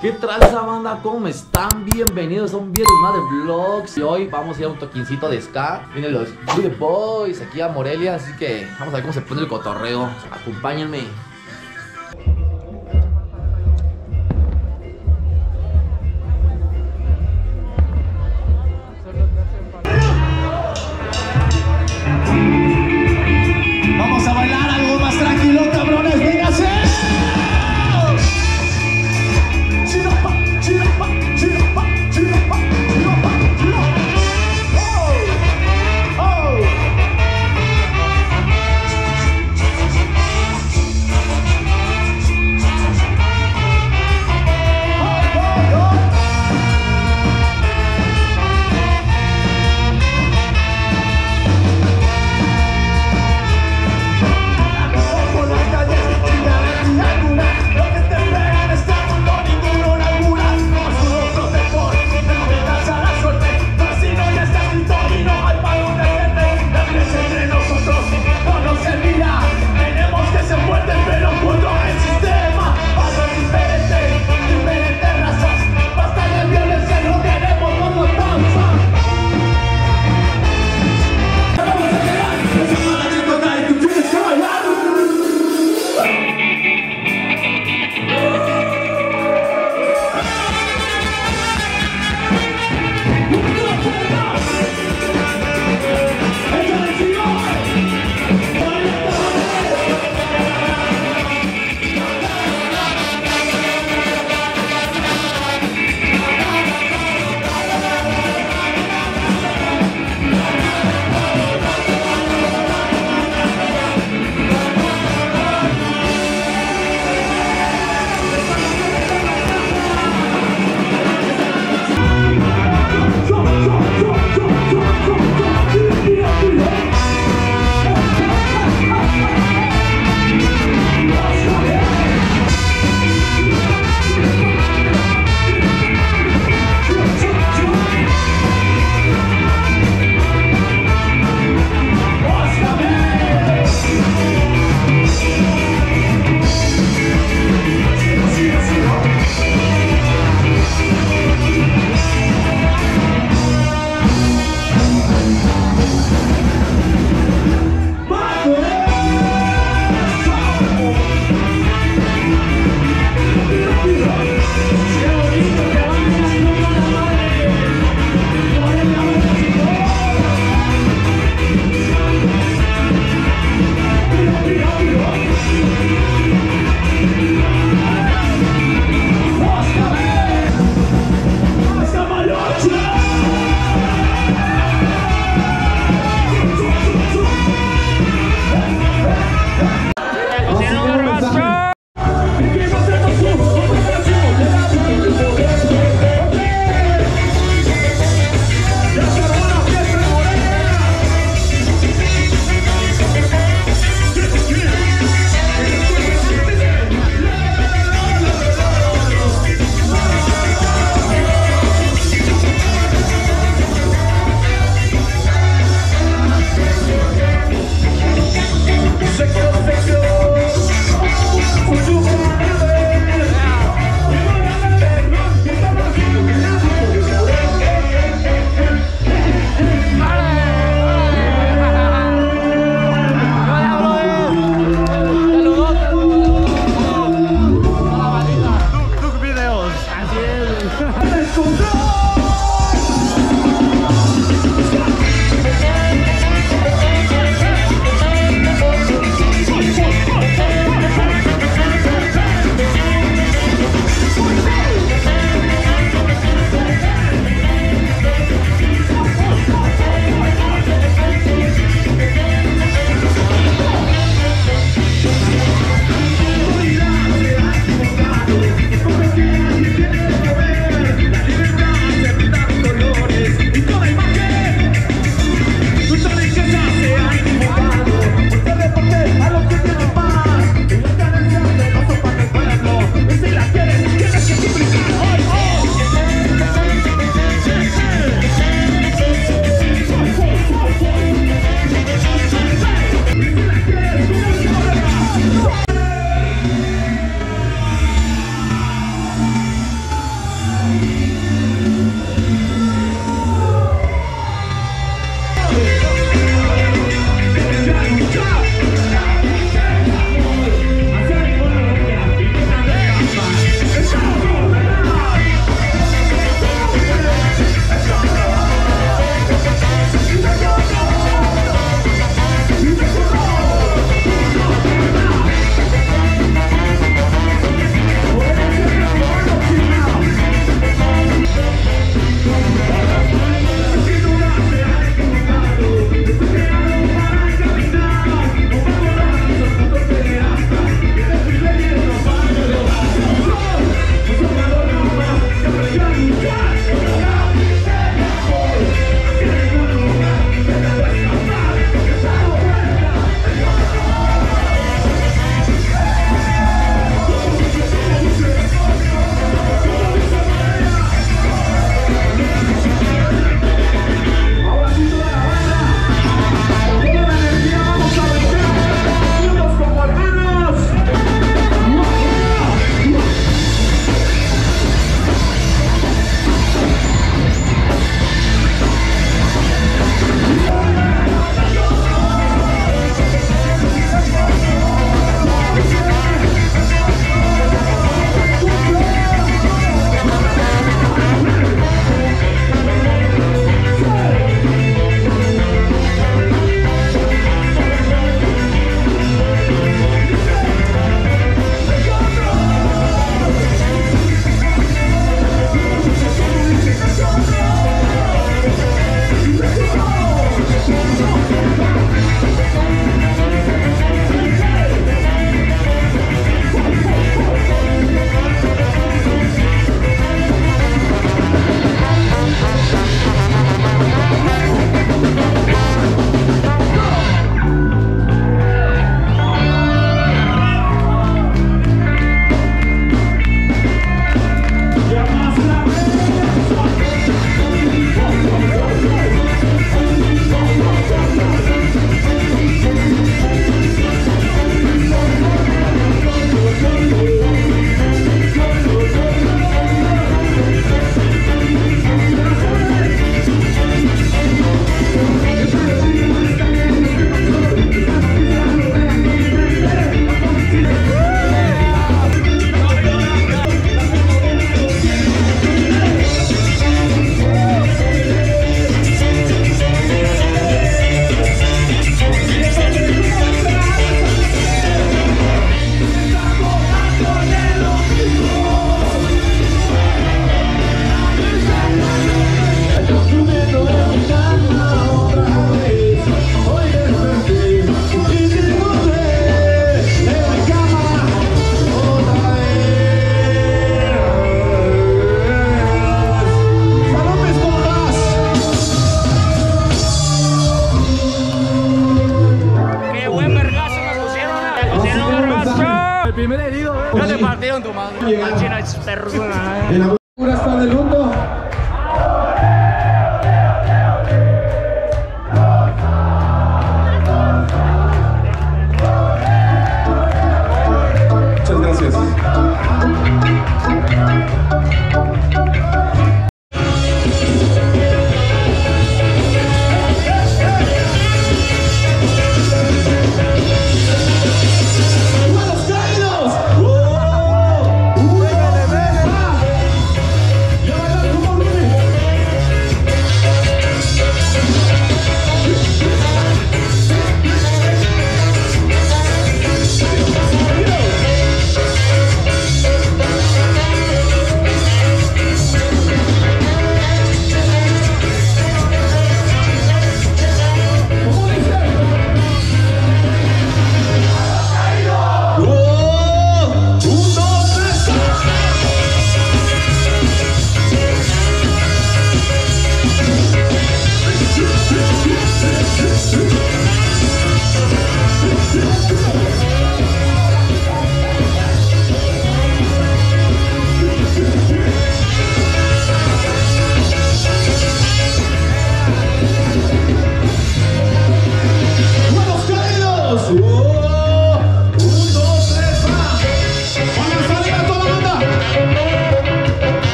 ¿Qué tranza banda? ¿Cómo están? Bienvenidos a un viernes más de vlogs Y hoy vamos a ir a un toquincito de ska Vienen los Good Boys aquí a Morelia Así que vamos a ver cómo se pone el cotorreo Acompáñenme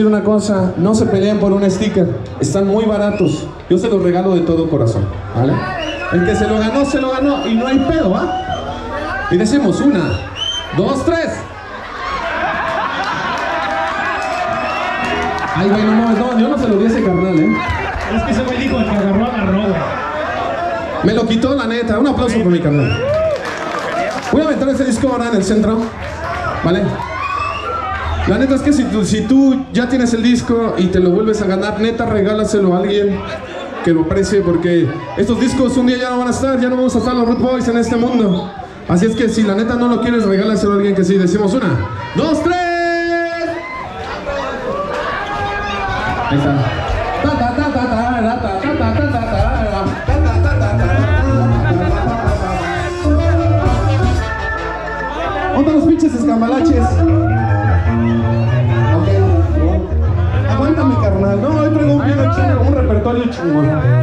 decir una cosa. No se peleen por un sticker. Están muy baratos. Yo se los regalo de todo corazón. ¿Vale? El que se lo ganó, se lo ganó. Y no hay pedo, ¿va? Y decimos una, dos, tres. Ay, güey, no mames, no, yo no se lo di a ese carnal, ¿eh? Es que ese güey dijo el que agarró, agarró, güey. Me lo quitó, la neta. Un aplauso por mi carnal. Voy a meter ese disco ahora en el centro. ¿Vale? La neta es que si tú, ya tienes el disco y te lo vuelves a ganar, neta, regálaselo a alguien que lo aprecie porque estos discos un día ya no van a estar, ya no vamos a estar los Root Boys en este mundo. Así es que si la neta no lo quieres, regálaselo a alguien que sí. Decimos una, dos, tres. Ta, ta, un repertorio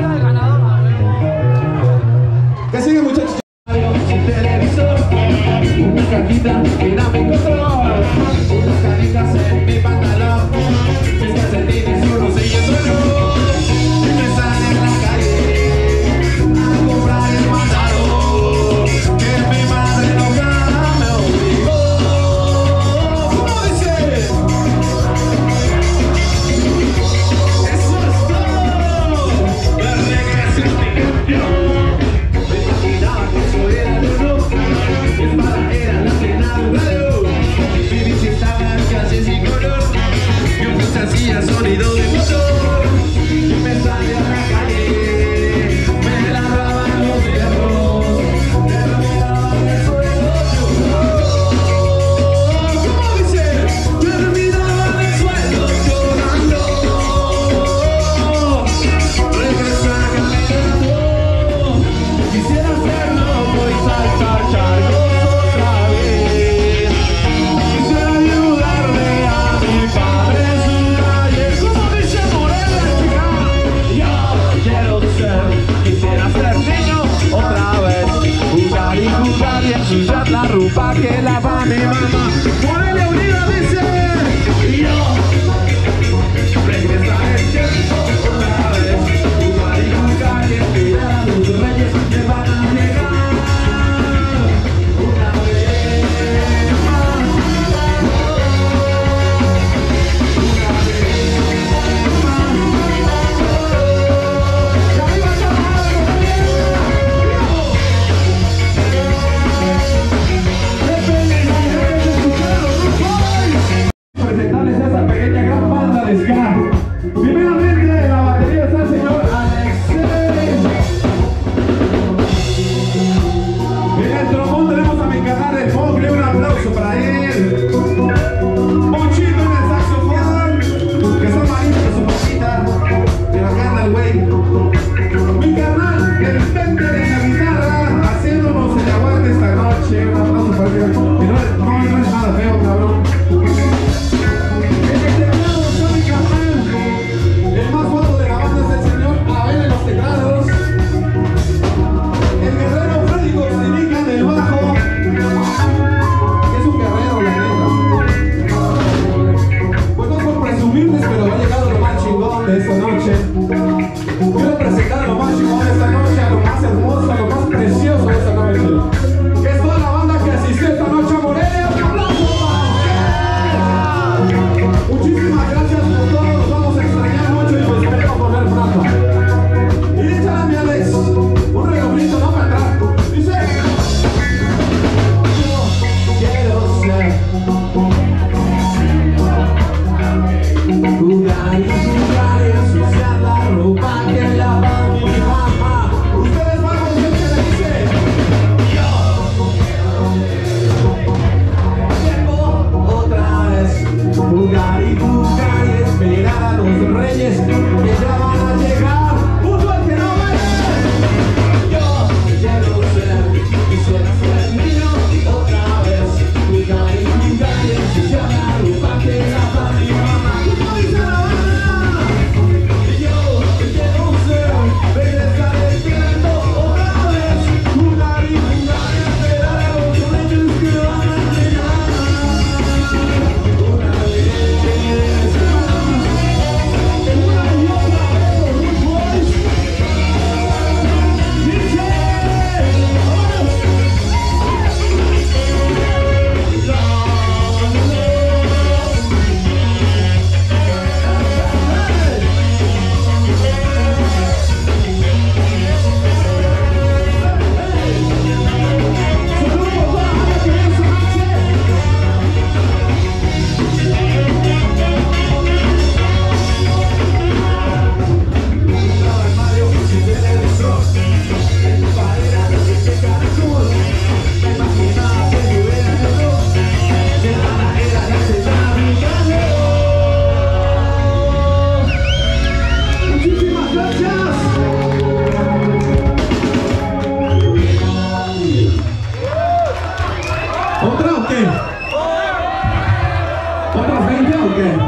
qué?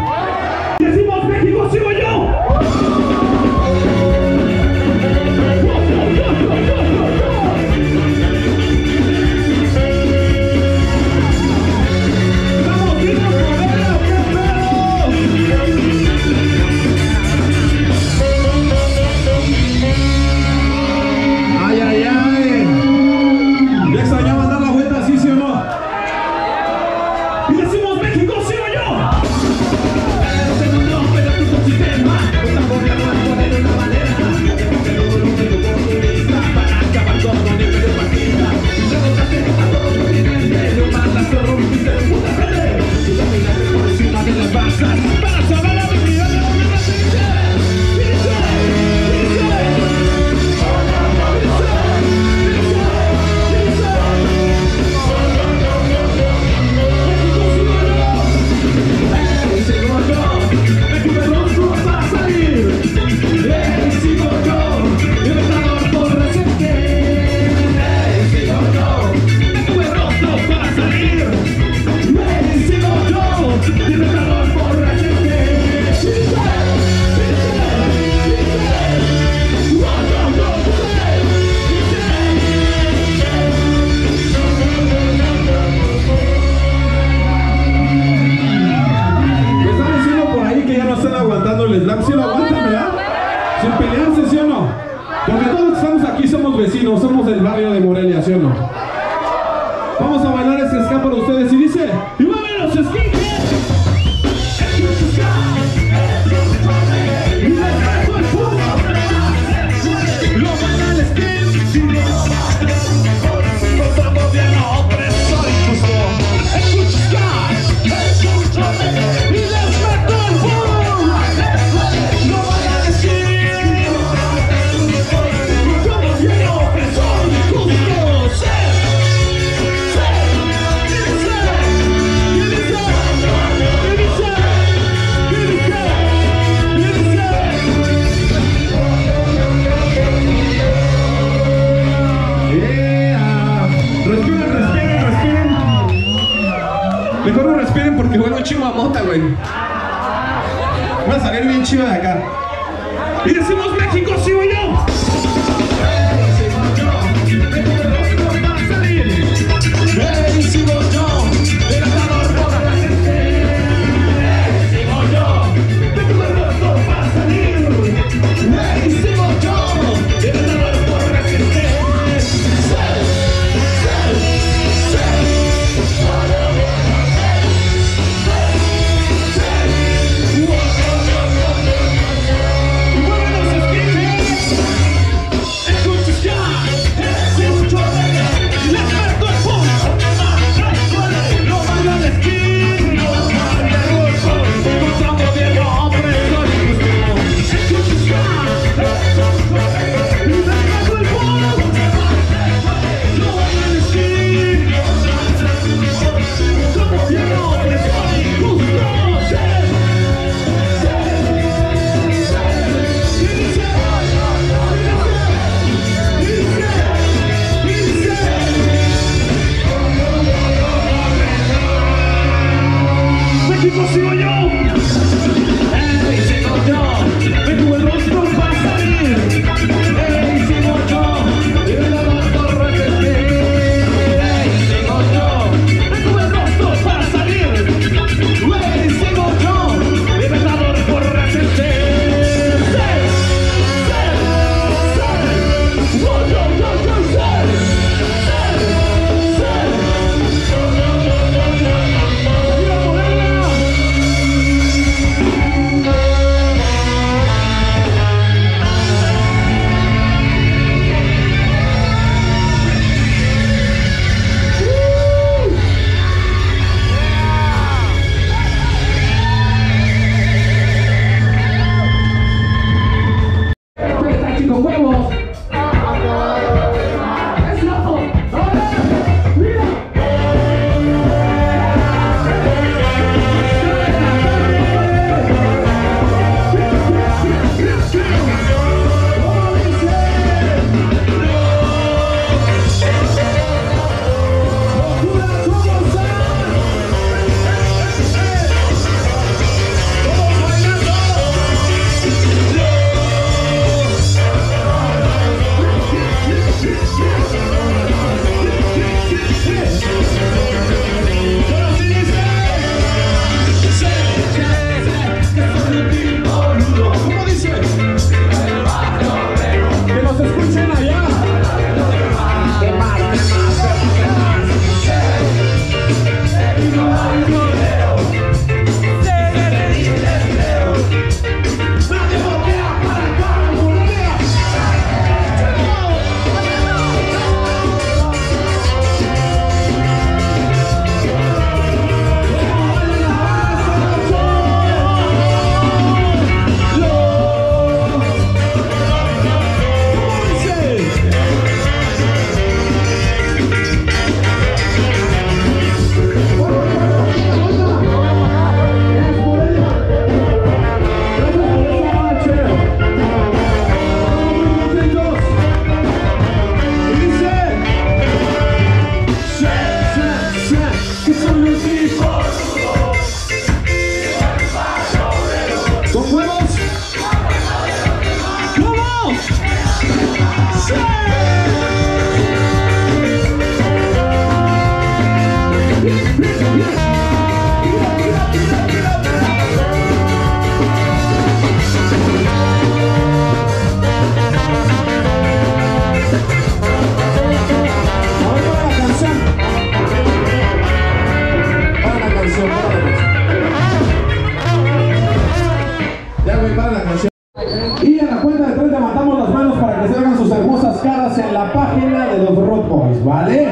La página de los Road Boys, ¿vale?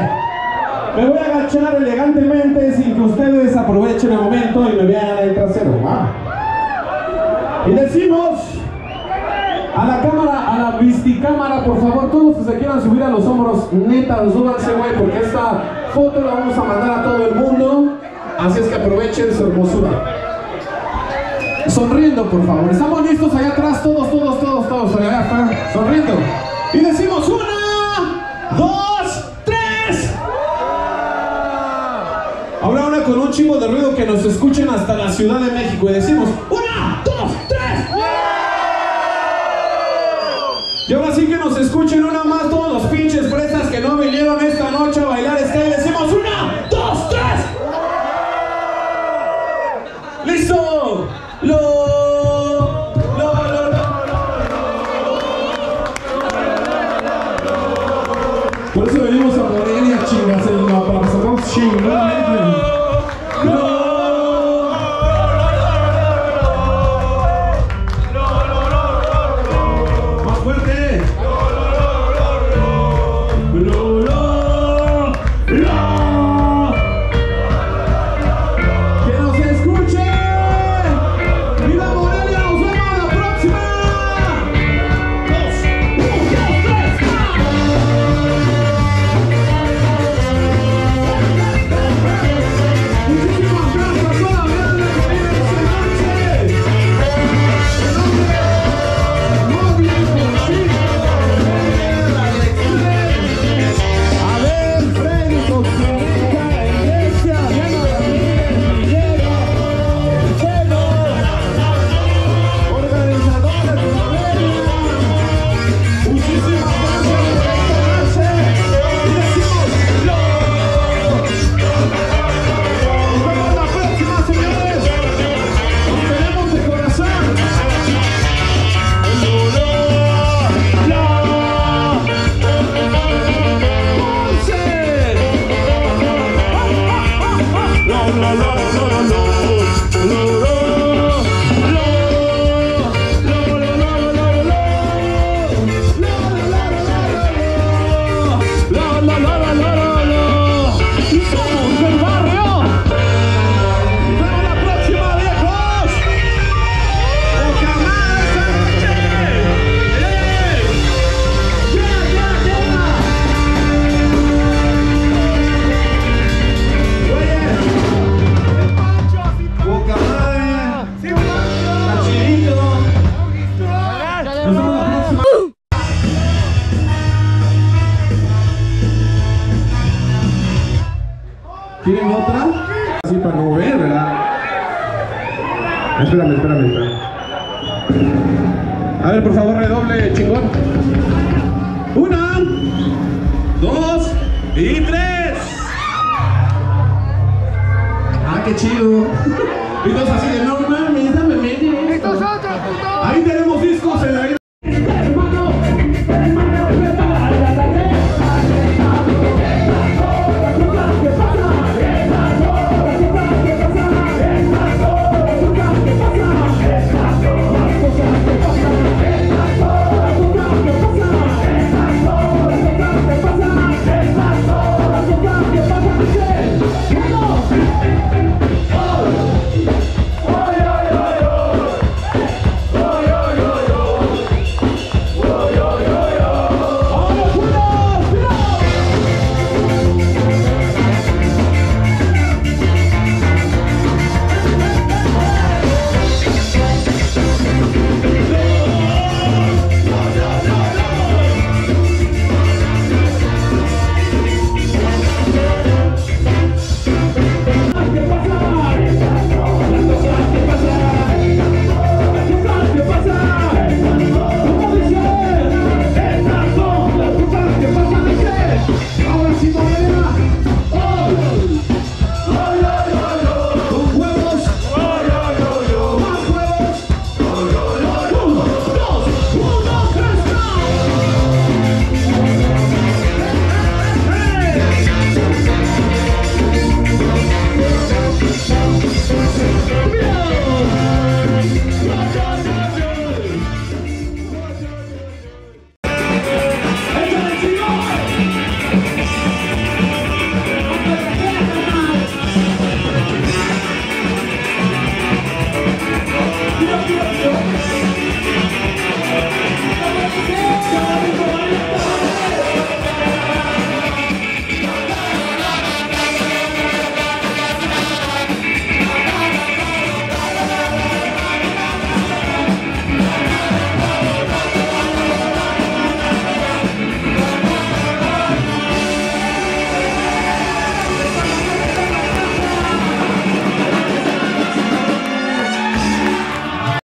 Me voy a agachar elegantemente sin que ustedes aprovechen el momento y me vean el trasero. Y decimos a la cámara, a la visticámara, por favor, todos que se quieran subir a los hombros, neta, súbanse, güey, porque esta foto la vamos a mandar a todo el mundo. Así es que aprovechen su hermosura. Sonriendo, por favor. ¿Estamos listos allá atrás? Todos, todos, todos, todos. Allá atrás. Sonriendo. Y decimos una, dos, tres. Ahora una con un chingo de ruido que nos escuchen hasta la Ciudad de México. Y decimos una,